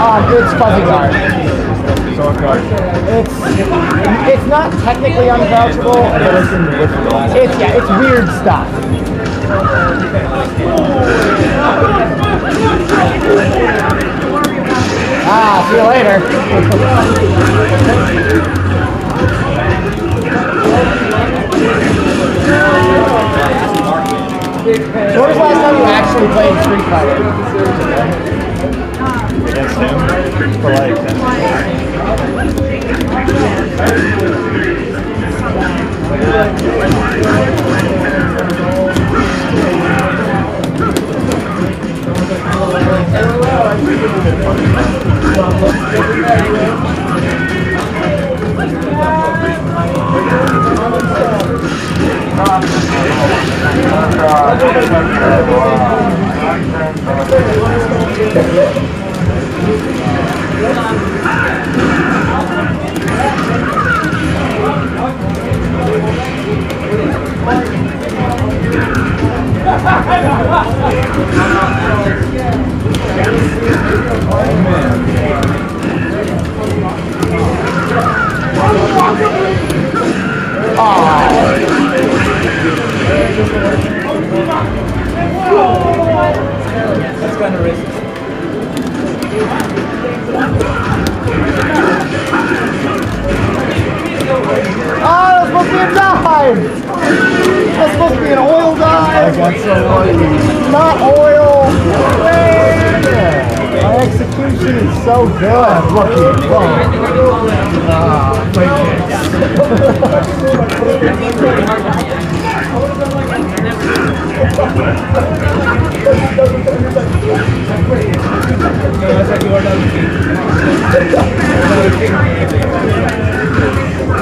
Ah, it's fuzzy guard. It's it's not technically unvouchable, but it's, it's yeah, it's weird stuff. Ah, see you later. When was the last time you actually played Street Fighter? Against him for like 10 minutes. That's Ah, that's supposed to be a dive! That's supposed to be an oil dive! Not oil! Man! My is so good! Lucky. Ah, great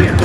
kicks.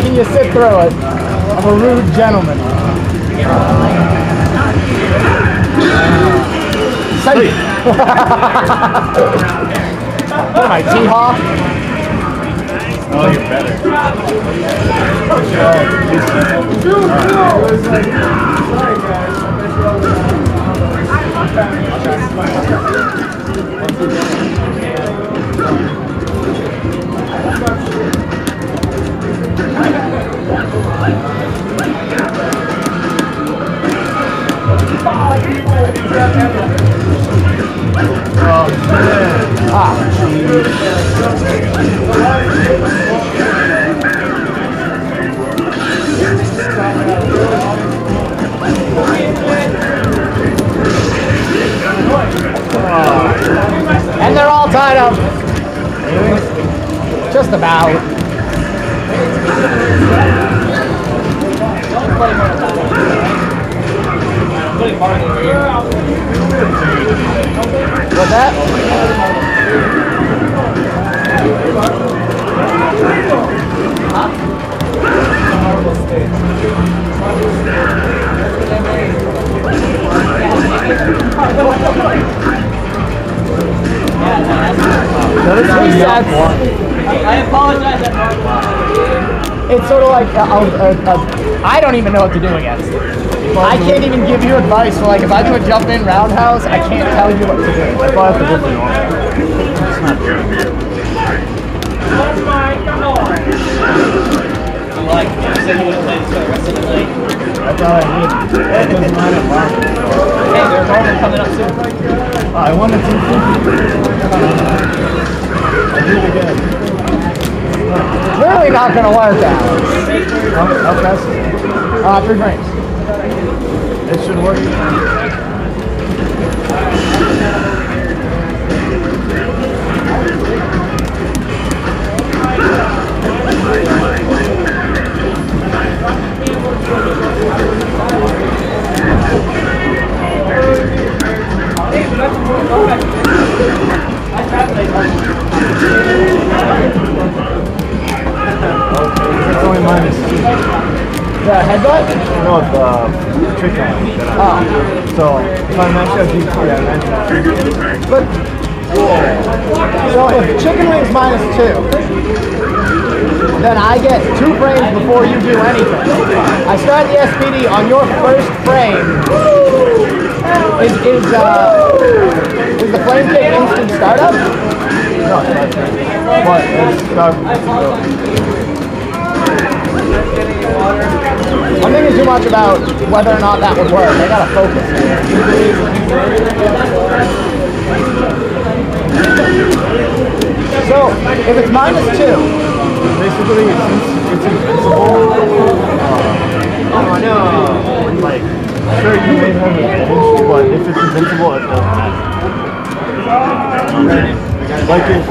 Making you sit through it. I'm a rude gentleman. Say, what am I, T-Hawk? Oh, you're better. And they're all tied up. Just about. What that? I apologize. It's sort of like I don't even know what to do against it. I can't even give you advice. So like if I do a jump in roundhouse, I can't tell you what to do. If I have to lift it normal, it's not good. I'm like, you said you would have played for the rest of the night. That's all I need. That doesn't matter. Hey, there's Norman coming up soon. I won the 250. I did it again. Clearly not going to work out. How, how fast is it? Uh, three frames. It should work. Oh. So if I match up G3, I up But, so if chicken wings minus two, then I get two frames before you do anything. I start the SPD on your first frame. Is, is, uh, is the flame kick instant startup? No. But it's too much about whether or not that would work. I gotta focus. So, if it's minus two, basically it's invincible. Uh, oh no! Like, sure you may have advantage, but if it's invincible, it doesn't matter. Like if,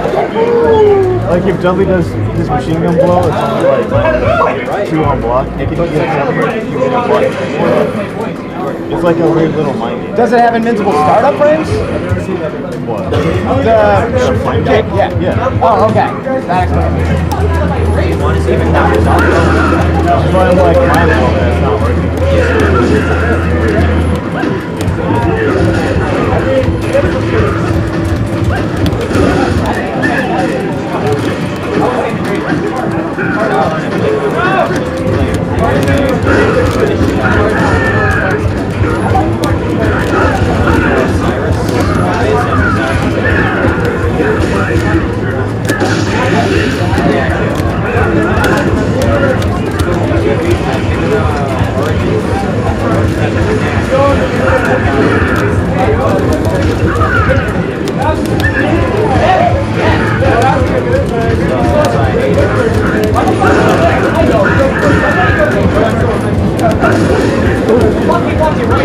like if Dudley does his machine gun blow, it's only like two on block. You can get separate, you can block. It's like a weird little mind game. does it have invincible startup frames? What? The flame kick, kick? yeah. Yeah. Oh, okay. That explains it. That's why I'm like,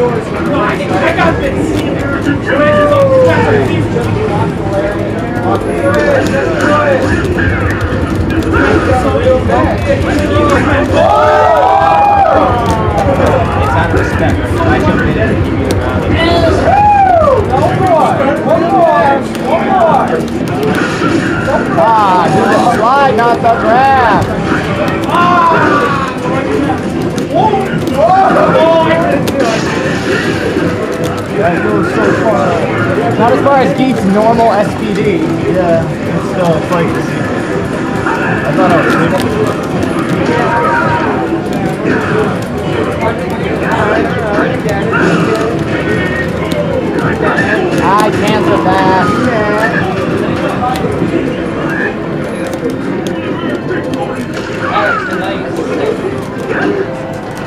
It's as far as Gief's normal SPD. Yeah, it's still, it's like, I thought I was sleeping. I cancer that.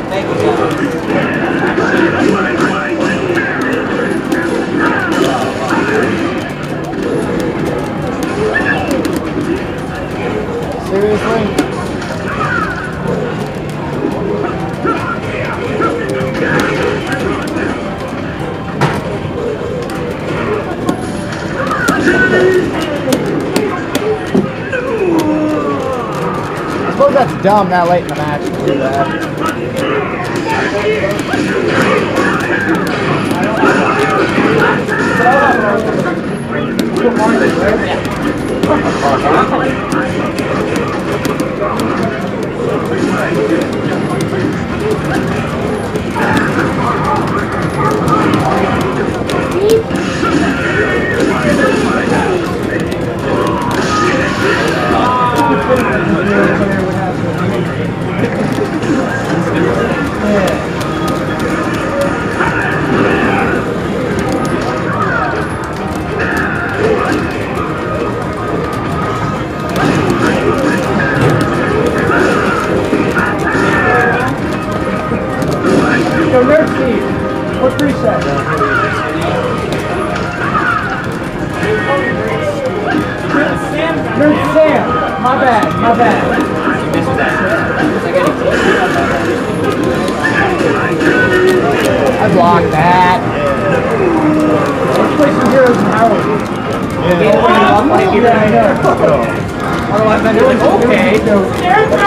Thank you, that's dumb that late in the match to do that. Nerd Sam, my bad, my bad. I blocked that. Let's play some Heroes and Howard. Yeah. Yeah, I know. Otherwise, I'd be like, okay. There we go.